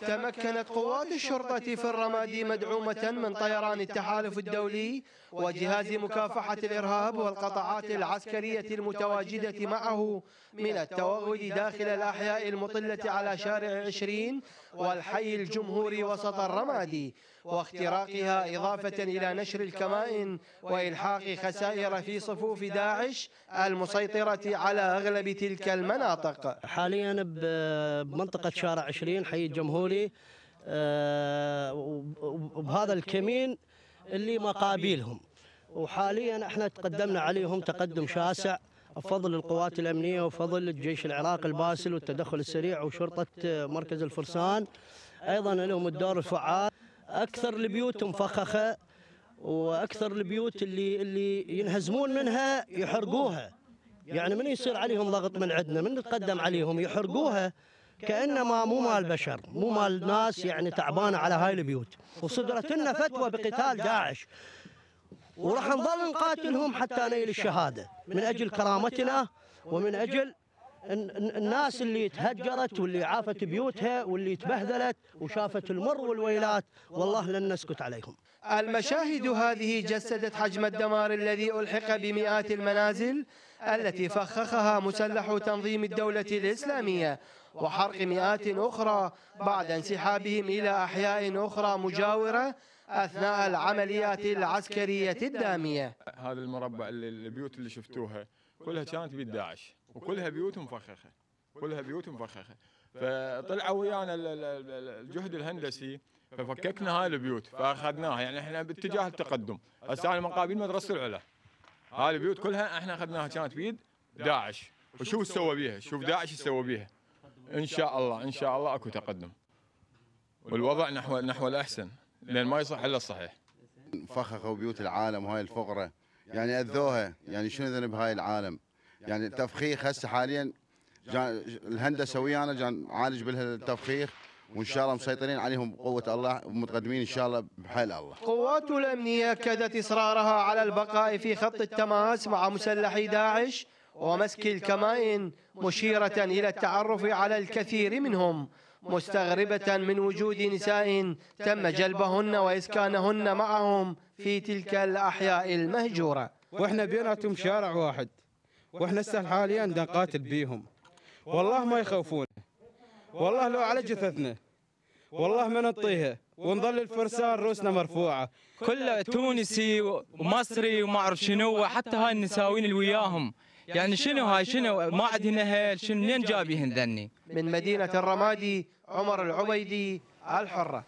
تمكنت قوات الشرطة في الرمادي مدعومة من طيران التحالف الدولي وجهاز مكافحة الإرهاب والقطاعات العسكرية المتواجدة معه من التوغل داخل الأحياء المطلة على شارع عشرين والحي الجمهوري وسط الرمادي واختراقها إضافة إلى نشر الكمائن وإلحاق خسائر في صفوف داعش المسيطرة على أغلب تلك المناطق. حاليا بمنطقة شارع 20 حي الجمهوري آه، وبهذا الكمين اللي مقابلهم. وحاليا إحنا تقدمنا عليهم تقدم شاسع بفضل القوات الأمنية وفضل الجيش العراقي الباسل والتدخل السريع وشرطة مركز الفرسان. أيضا لهم الدور الفعال. أكثر البيوت مفخخة وأكثر البيوت اللي اللي ينهزمون منها يحرقوها. يعني من يصير عليهم ضغط من عندنا؟ من نتقدم عليهم؟ يحرقوها. كأنما مو مال بشر مو مال ناس يعني تعبانه على هاي البيوت. وصدرت لنا فتوى بقتال داعش. وراح نظل نقاتلهم حتى نيل الشهادة من أجل كرامتنا ومن أجل الناس اللي تهجرت واللي عافت بيوتها واللي تبهذلت وشافت المر والويلات والله لن نسكت عليهم. المشاهد هذه جسدت حجم الدمار الذي ألحق بمئات المنازل التي فخخها مسلح تنظيم الدولة الإسلامية وحرق مئات أخرى بعد انسحابهم إلى أحياء أخرى مجاورة أثناء العمليات العسكرية الدامية. هذا المربع البيوت اللي شفتوها. كلها كانت بيد داعش وكلها بيوت مفخخة. كلها بيوت مفخخة. فطلعوا ويانا الجهد الهندسي ففككنا هاي البيوت فأخذناها. يعني إحنا باتجاه التقدم. هسه أنا مقابل مدرسة العلا. هاي البيوت كلها إحنا أخذناها كانت بيد داعش. وشوف سوى بيها؟ شوف داعش سوى بيها. إن شاء الله إن شاء الله أكو تقدم. والوضع نحو نحو الأحسن لأن ما يصح إلا الصحيح. فخخوا بيوت العالم وهاي الفقرة. يعني اذوها يعني شنو ذنب هاي العالم؟ يعني التفخيخ هسه حاليا الهندسة ويانا جان عالج بالتفخيخ وإن شاء الله مسيطرين عليهم بقوة الله ومتقدمين إن شاء الله بحيل الله. قوات الأمنية أكدت إصرارها على البقاء في خط التماس مع مسلحي داعش ومسك الكمائن مشيرة إلى التعرف على الكثير منهم. مستغربة من وجود نساء تم جلبهن وإسكانهن معهم في تلك الأحياء المهجورة. وإحنا بيناتهم شارع واحد. وإحنا هسه حاليا نقاتل بيهم. والله ما يخوفون. والله لو على جثثنا. والله ما نطيها. ونظل الفرسان روسنا مرفوعة. كله تونسي ومصري وما أعرف شنو وحتى هاي النساوين اللي وياهم. يعني شنو هاي شنو ما عندنا أهل شنو منين جابيهن ذني من مدينة الرمادي عمر العبيدي الحرة.